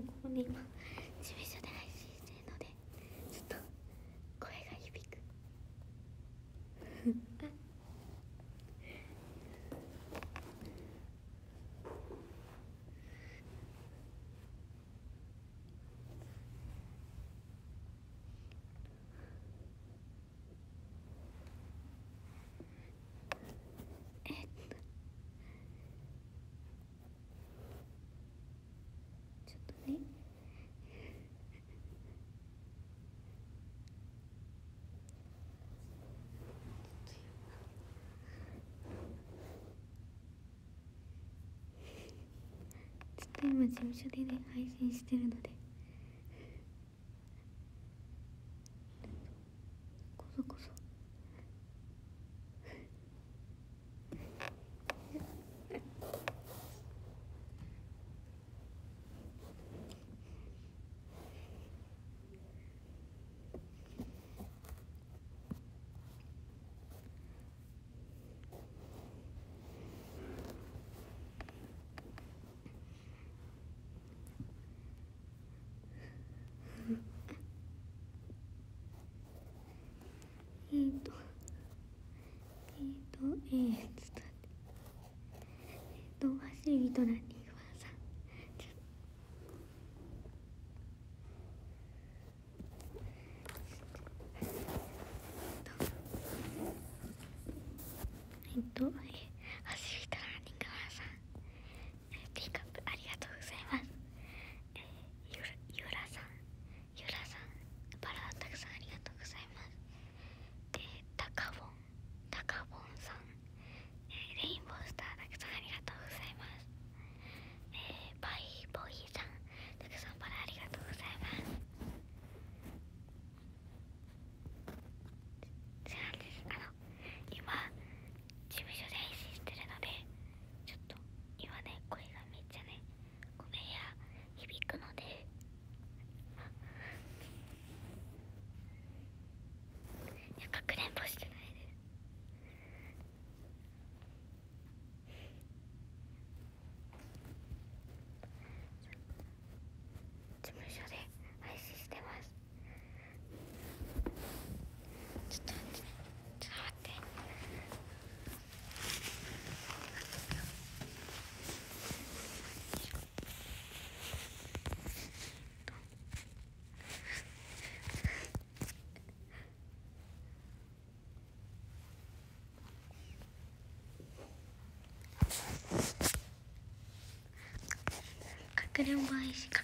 ここに今事務所で。ね。ちょっと今事務所でね配信してるので。不思議となって Good and wise.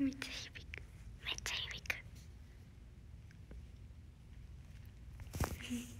めっちゃ響く。めっちゃ響く。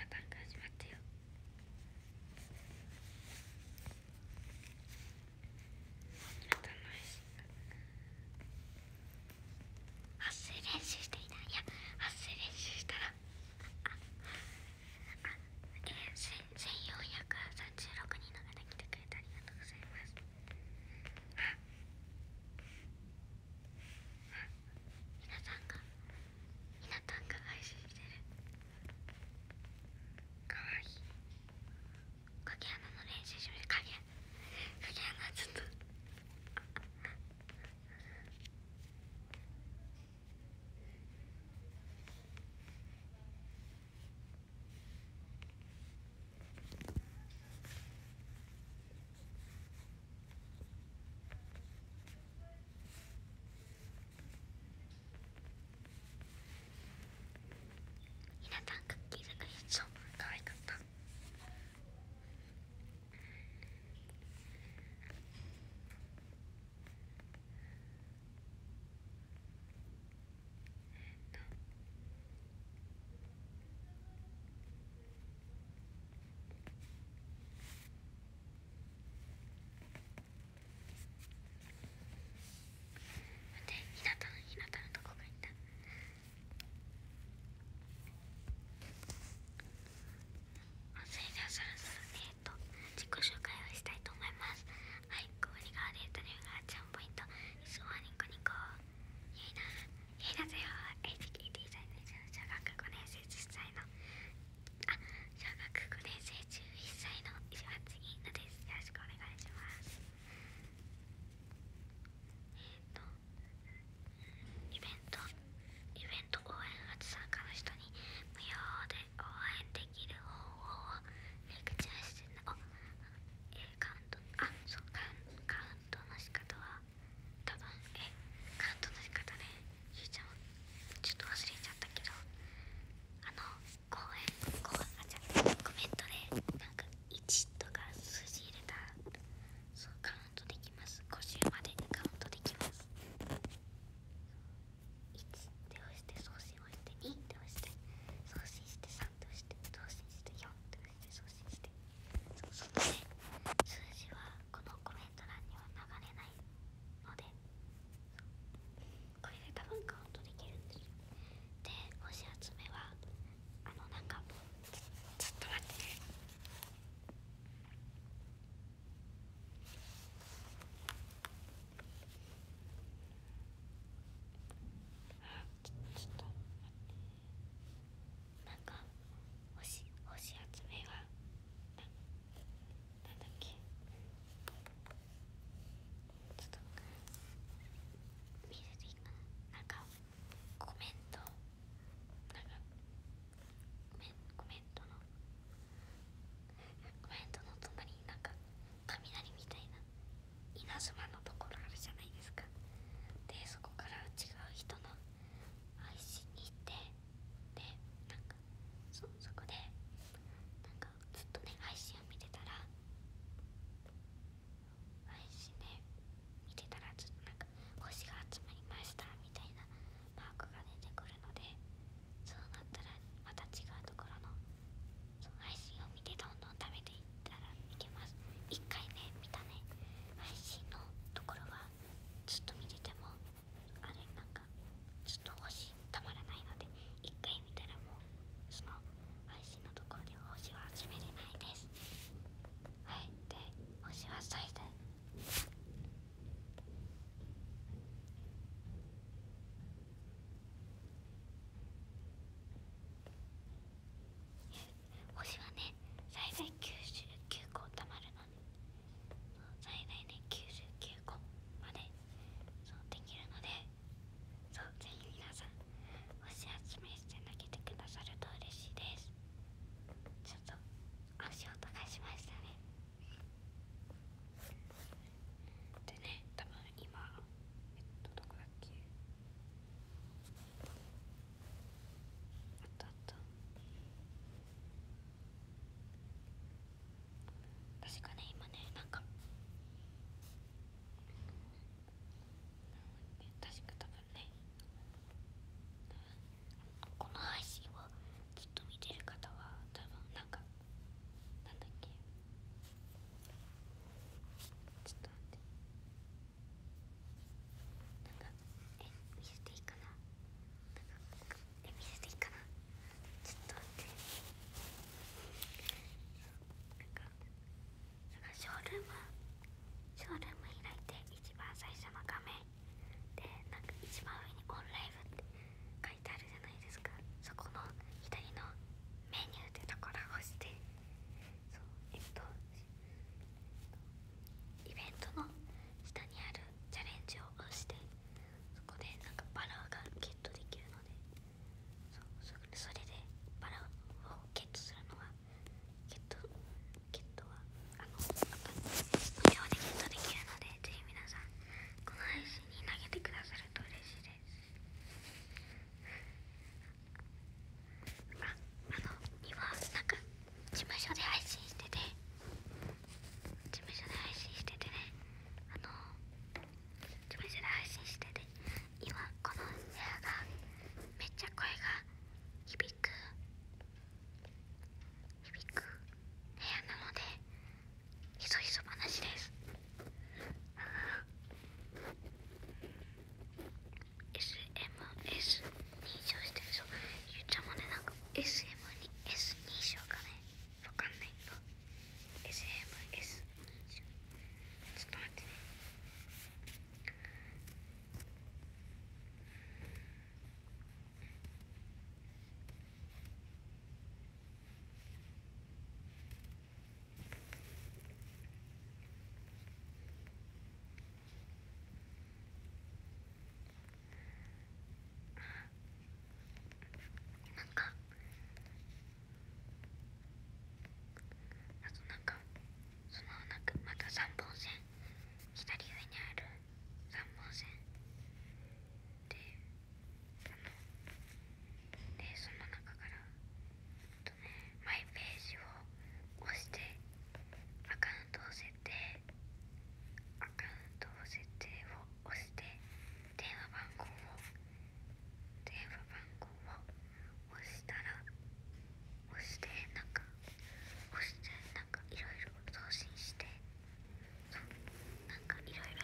Tatanga.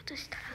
としたら。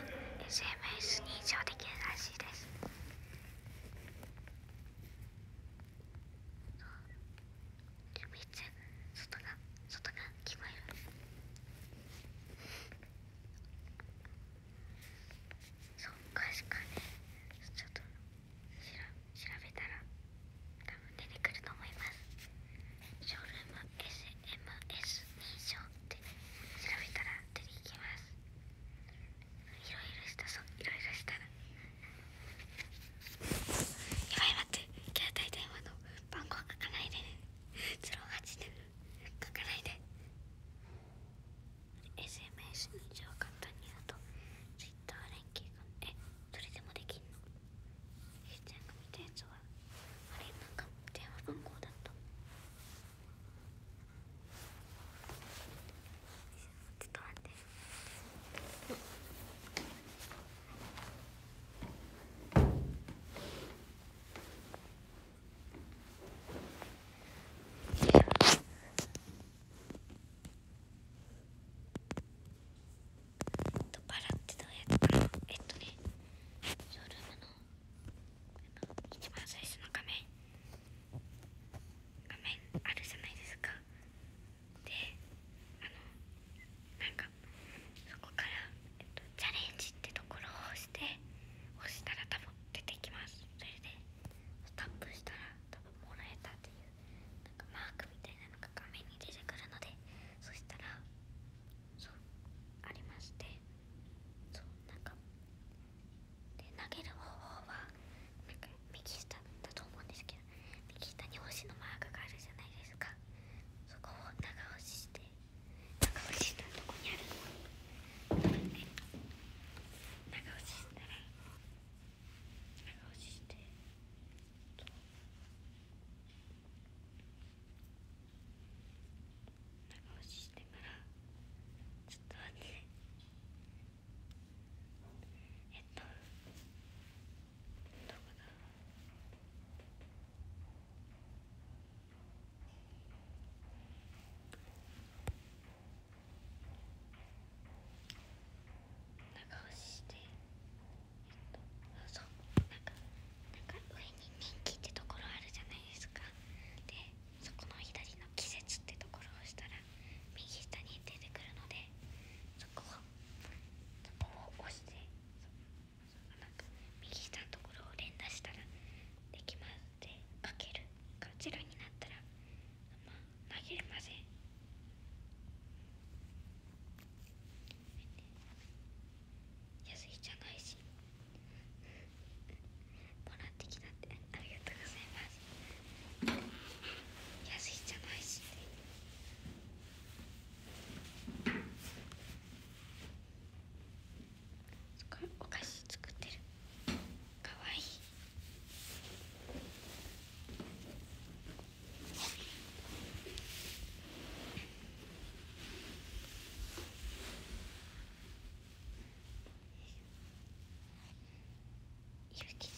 ゆう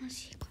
楽しい。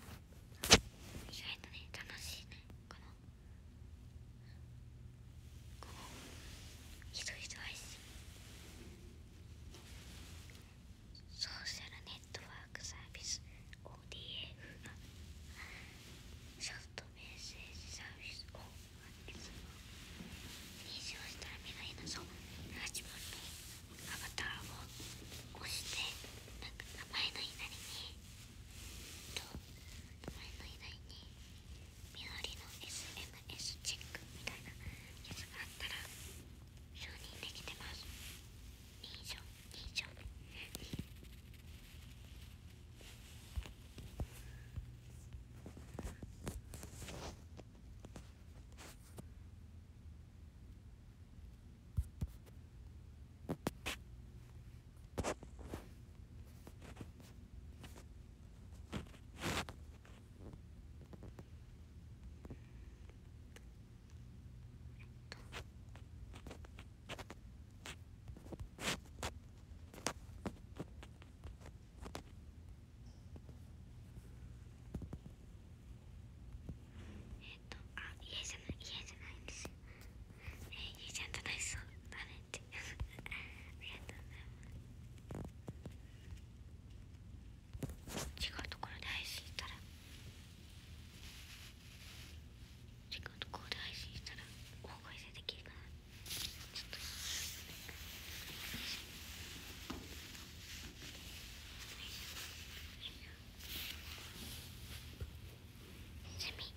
to me.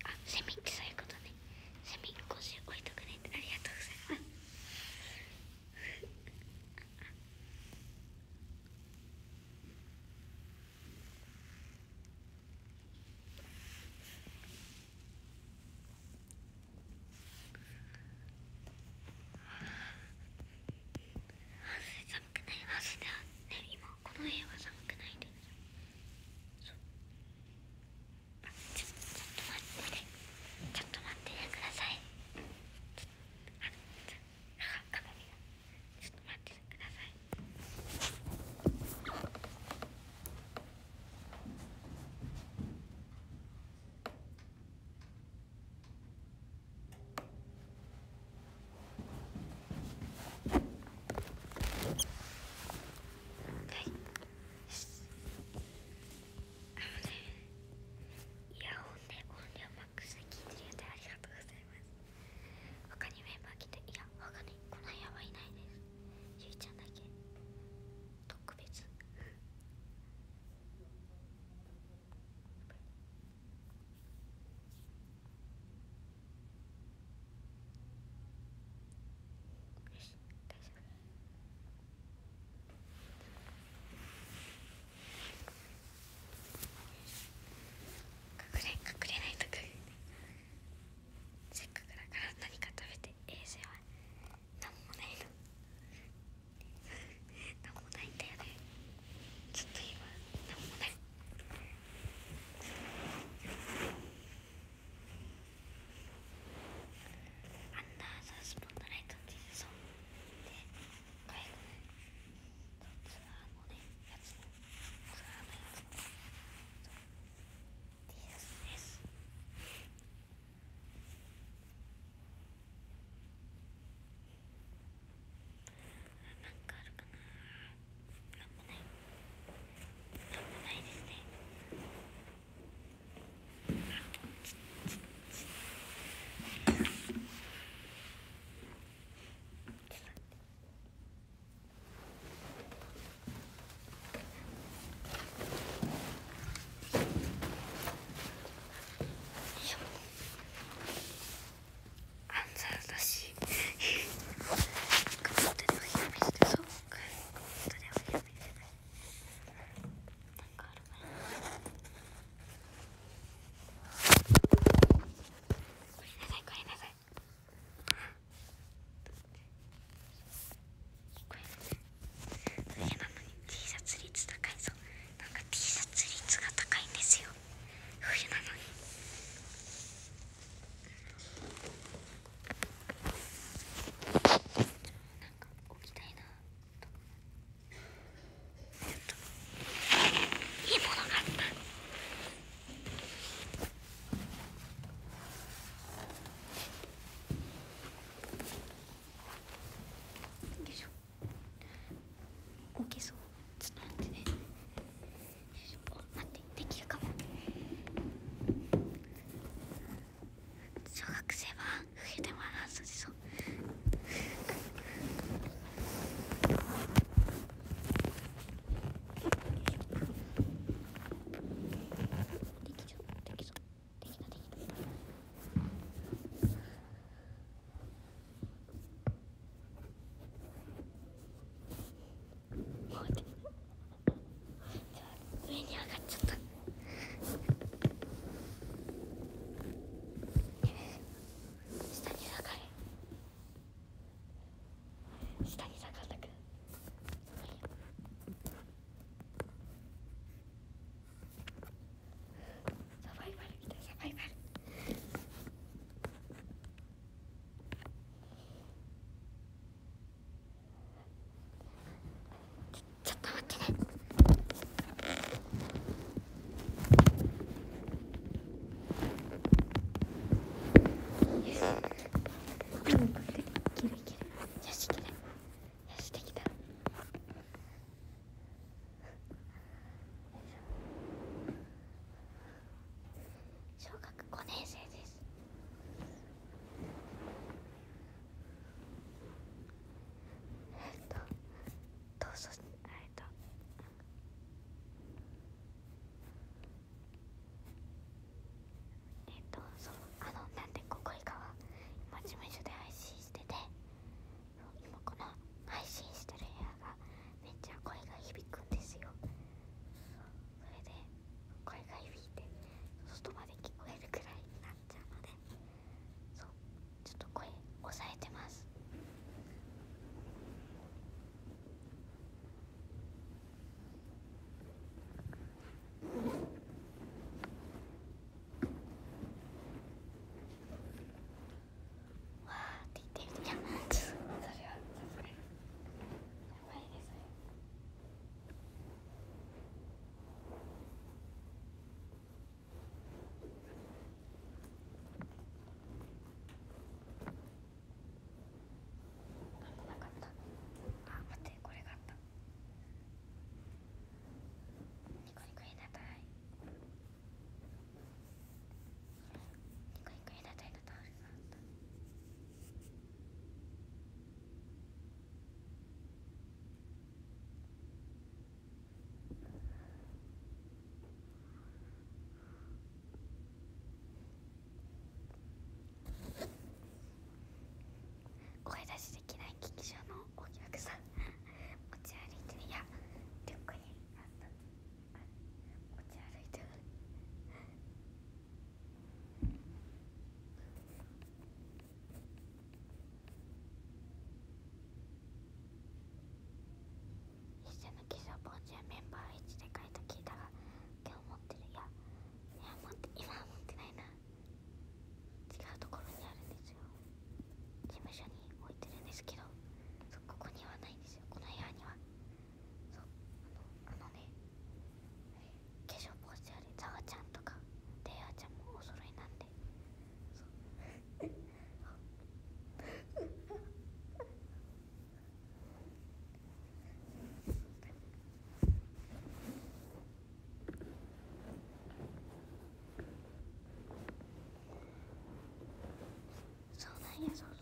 pienso.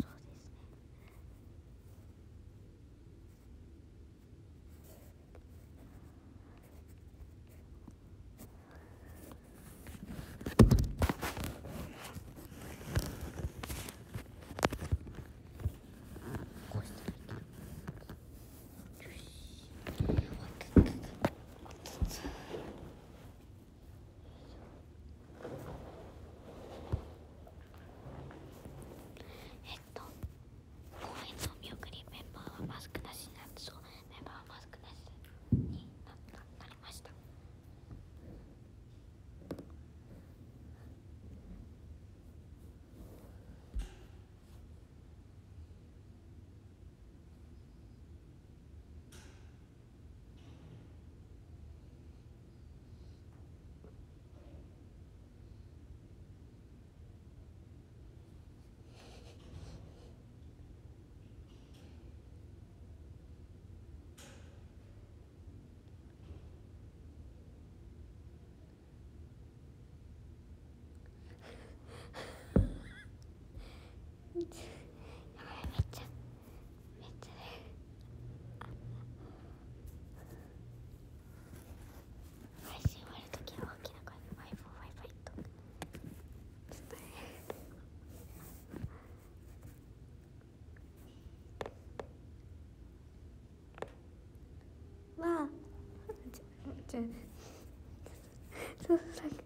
ちょっとさちょっと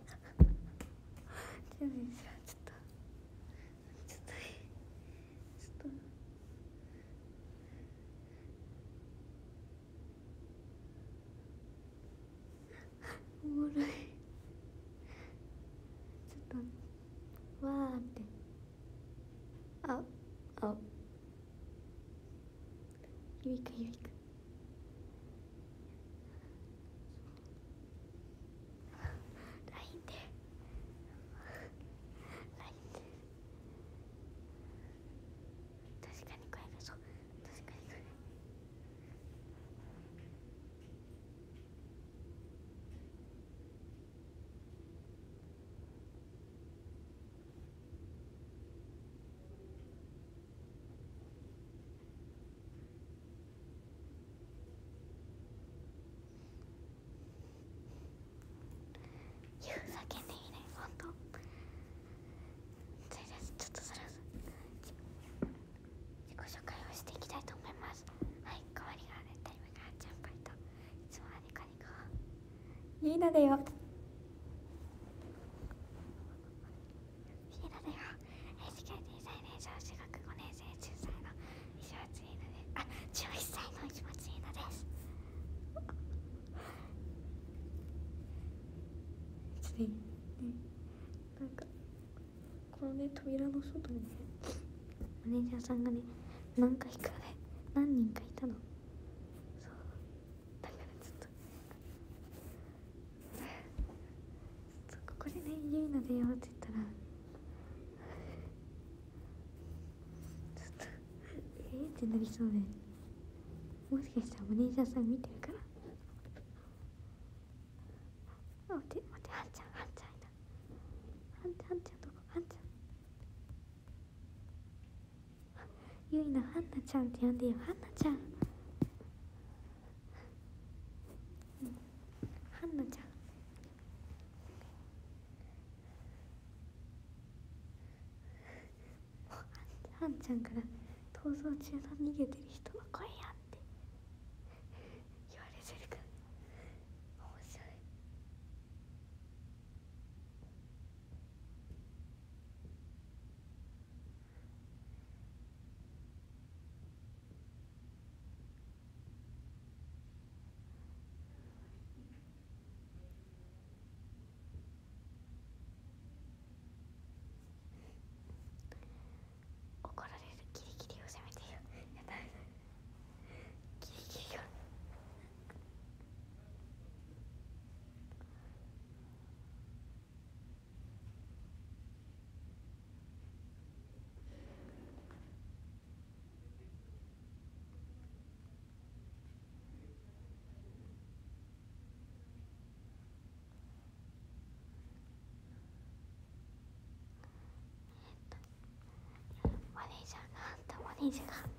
ちょっとちょっとちょっとおもろいちょっとわーってああ響く響く LINE で LINE で確かに声がそう確かに声言う叫んでいいね本当それでちょっとそろそろ自己紹介をしていきたいと思いますはい代わりがねタイムがジャンパイといつもはニコニコゆいなだよ。ー世界で最年少中学5年生10歳の石松ゆいなですあ11歳の石松ゆいなです。ちょっとねなんかこのね扉の外にね。マネージャーさんがね何回か人かいたのそうだからちょっとちょっとここでね「ゆいなだよ」って言ったらちょっとえーってなりそうでもしかしたらマネージャーさん見てるから。あ待って待ってはんちゃんはんちゃんいた。はんちゃんはんちゃんどこはんちゃん。ゆいなはんなちゃんって呼んでよはんなちゃんもうはんはんちゃんから逃走中の逃げてる人の声やんって言われてるから面白い怒られるギリギリを攻めてよやだギリギリをマネージャーがあった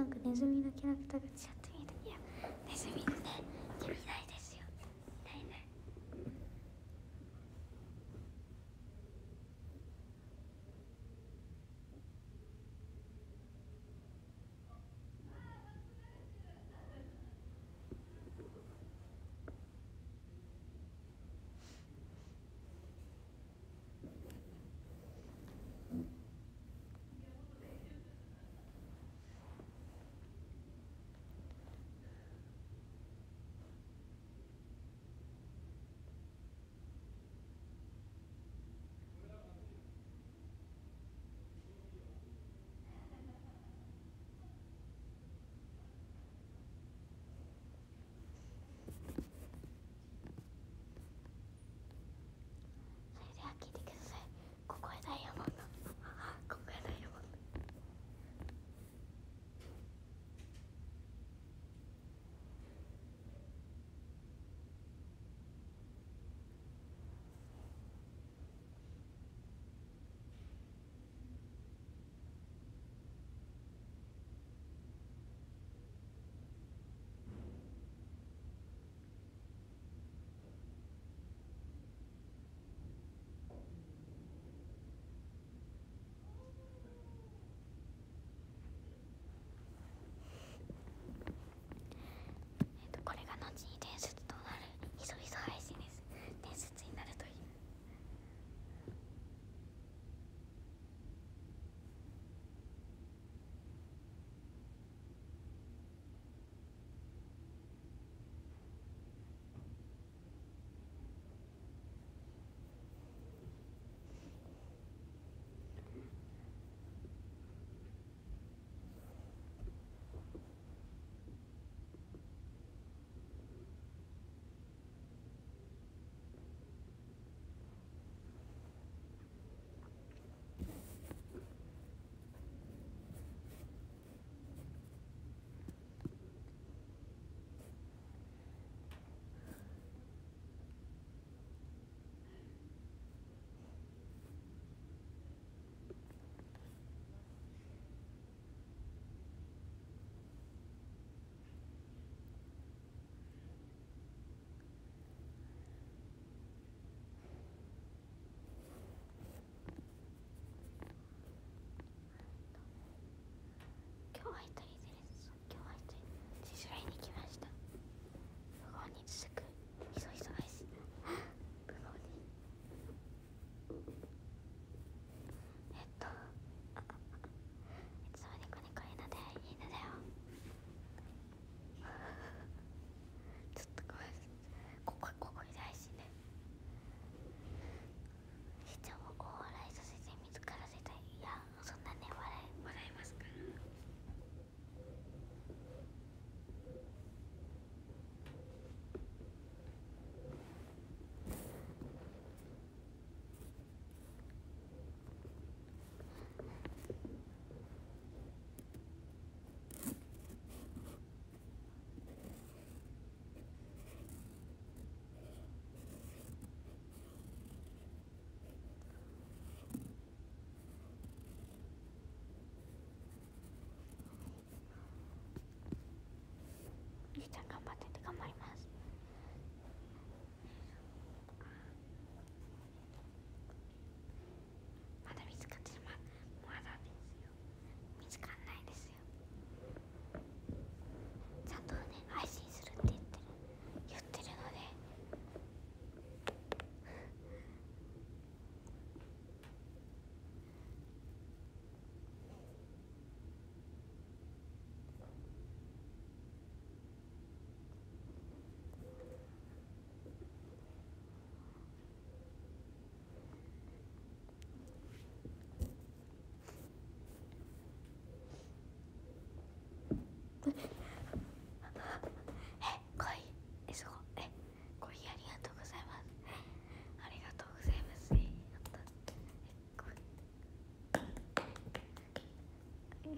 なんかネズミのキャラクターがちゃ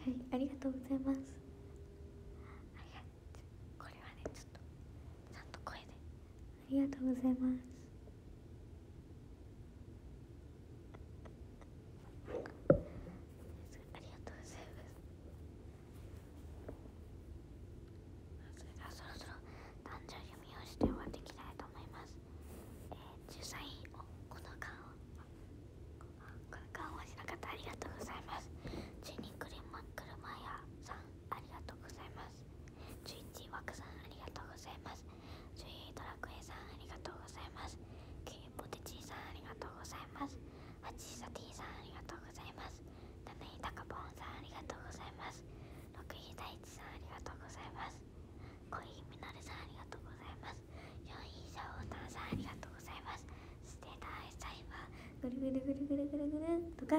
はいありがとうございます。これはねちょっとちゃんと声で。ありがとうございます。ぐるぐるぐるぐるぐるとか